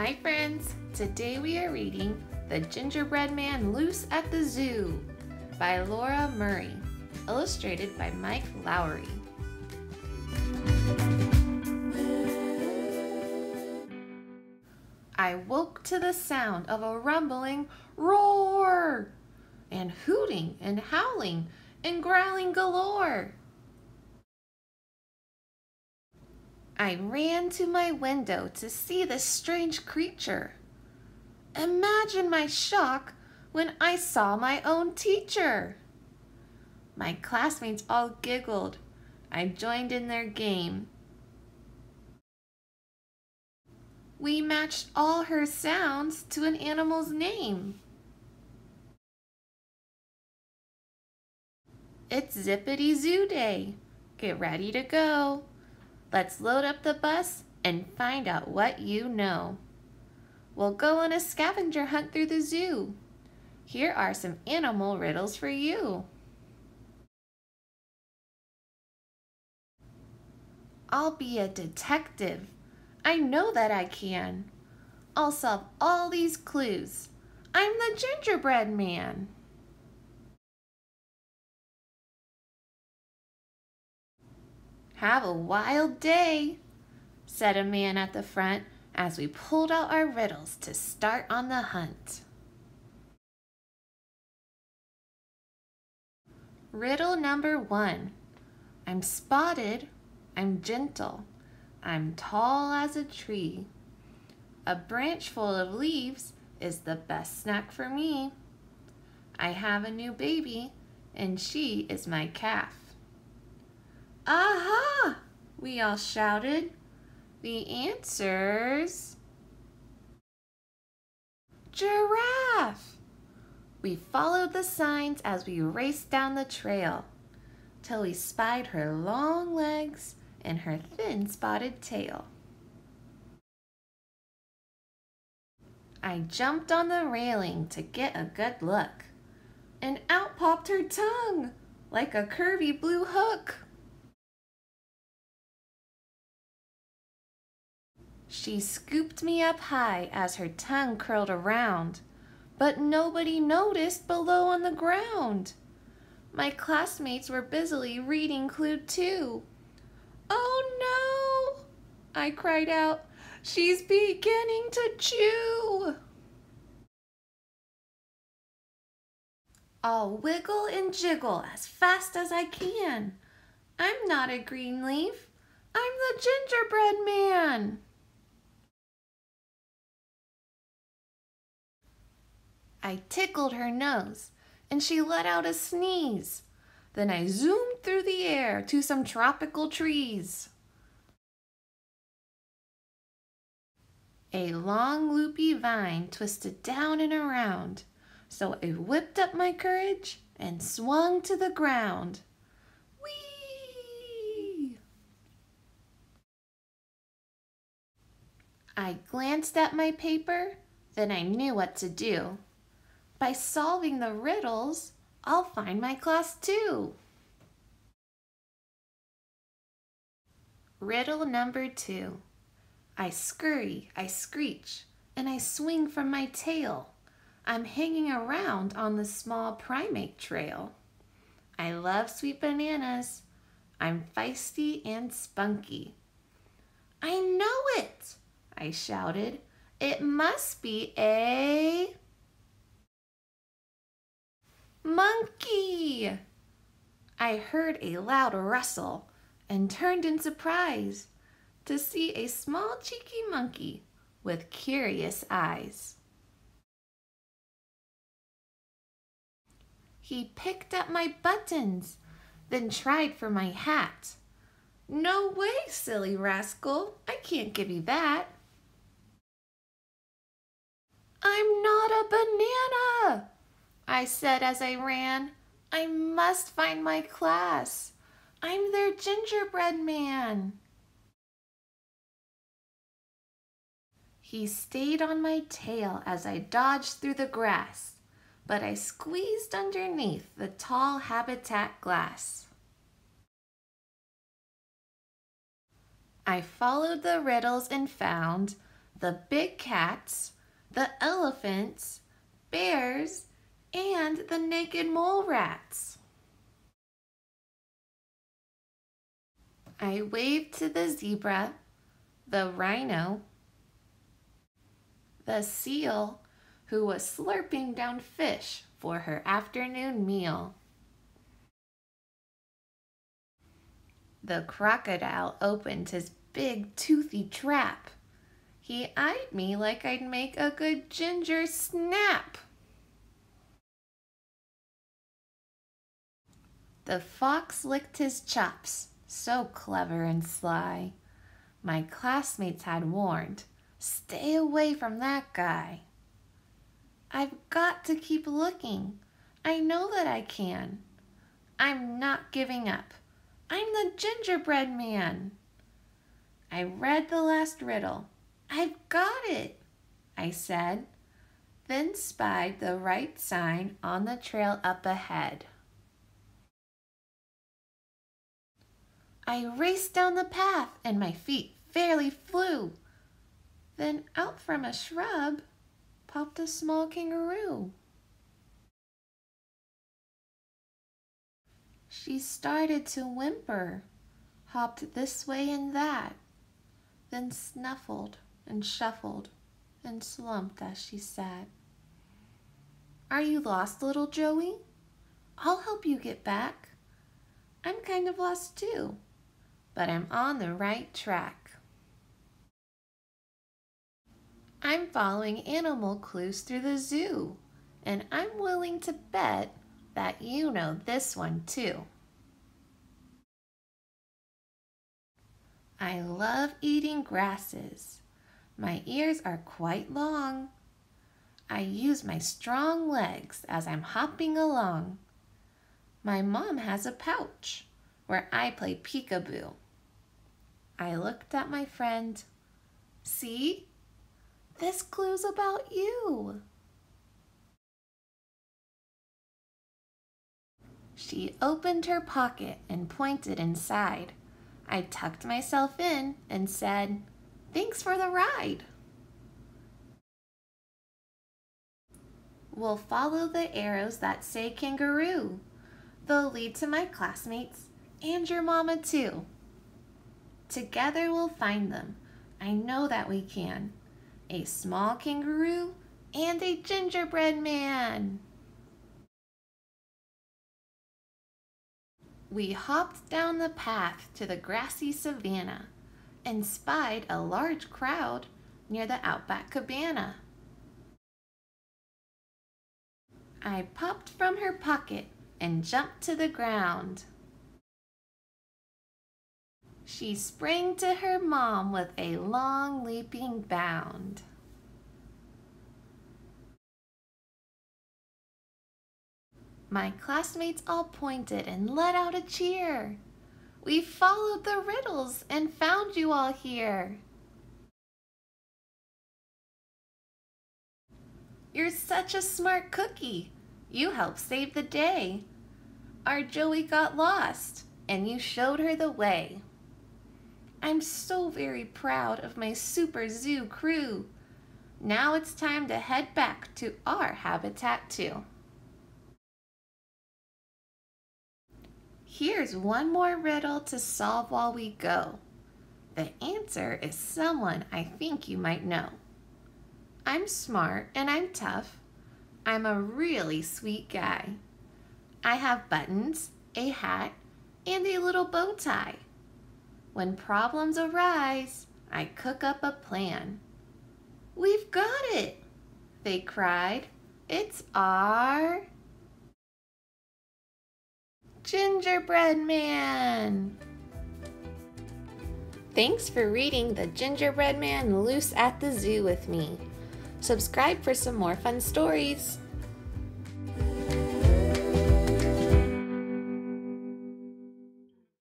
Hi friends! Today we are reading The Gingerbread Man Loose at the Zoo by Laura Murray, illustrated by Mike Lowery. I woke to the sound of a rumbling roar and hooting and howling and growling galore. I ran to my window to see this strange creature. Imagine my shock when I saw my own teacher. My classmates all giggled. I joined in their game. We matched all her sounds to an animal's name. It's Zippity Zoo Day. Get ready to go. Let's load up the bus and find out what you know. We'll go on a scavenger hunt through the zoo. Here are some animal riddles for you. I'll be a detective. I know that I can. I'll solve all these clues. I'm the gingerbread man. Have a wild day, said a man at the front as we pulled out our riddles to start on the hunt. Riddle number one. I'm spotted, I'm gentle, I'm tall as a tree. A branch full of leaves is the best snack for me. I have a new baby, and she is my calf. Aha! We all shouted. The answer's giraffe. We followed the signs as we raced down the trail till we spied her long legs and her thin spotted tail. I jumped on the railing to get a good look, and out popped her tongue like a curvy blue hook. She scooped me up high as her tongue curled around, but nobody noticed below on the ground. My classmates were busily reading Clue 2. Oh no! I cried out. She's beginning to chew. I'll wiggle and jiggle as fast as I can. I'm not a green leaf. I'm the gingerbread man. I tickled her nose, and she let out a sneeze. Then I zoomed through the air to some tropical trees. A long loopy vine twisted down and around, so I whipped up my courage and swung to the ground. I glanced at my paper, then I knew what to do. By solving the riddles, I'll find my class too. Riddle number two. I scurry, I screech, and I swing from my tail. I'm hanging around on the small primate trail. I love sweet bananas. I'm feisty and spunky. I know it, I shouted. It must be a... Monkey! I heard a loud rustle and turned in surprise to see a small cheeky monkey with curious eyes. He picked up my buttons, then tried for my hat. No way, silly rascal, I can't give you that. I'm not a banana, I said as I ran. I must find my class. I'm their gingerbread man. He stayed on my tail as I dodged through the grass, but I squeezed underneath the tall habitat glass. I followed the riddles and found the big cats, the elephants, bears, and the naked mole rats. I waved to the zebra, the rhino, the seal, who was slurping down fish for her afternoon meal. The crocodile opened his big toothy trap. He eyed me like I'd make a good ginger snap. The fox licked his chops, so clever and sly. My classmates had warned, stay away from that guy. I've got to keep looking. I know that I can. I'm not giving up. I'm the gingerbread man. I read the last riddle. I've got it, I said, then spied the right sign on the trail up ahead. I raced down the path and my feet fairly flew. Then out from a shrub popped a small kangaroo. She started to whimper, hopped this way and that, then snuffled and shuffled and slumped as she sat. Are you lost, little Joey? I'll help you get back. I'm kind of lost too, but I'm on the right track. I'm following animal clues through the zoo, and I'm willing to bet that you know this one too. I love eating grasses. My ears are quite long. I use my strong legs as I'm hopping along. My mom has a pouch where I play peekaboo. I looked at my friend. See? This clue's about you. She opened her pocket and pointed inside. I tucked myself in and said, Thanks for the ride. We'll follow the arrows that say kangaroo. They'll lead to my classmates and your mama too. Together we'll find them. I know that we can. A small kangaroo and a gingerbread man. We hopped down the path to the grassy savanna and spied a large crowd near the Outback Cabana. I popped from her pocket and jumped to the ground. She sprang to her mom with a long leaping bound. My classmates all pointed and let out a cheer. We followed the riddles and found you all here. You're such a smart cookie. You helped save the day. Our Joey got lost and you showed her the way. I'm so very proud of my Super Zoo crew. Now it's time to head back to our habitat too. Here's one more riddle to solve while we go. The answer is someone I think you might know. I'm smart and I'm tough. I'm a really sweet guy. I have buttons, a hat, and a little bow tie. When problems arise, I cook up a plan. We've got it, they cried. It's our Gingerbread Man! Thanks for reading The Gingerbread Man Loose at the Zoo with me. Subscribe for some more fun stories.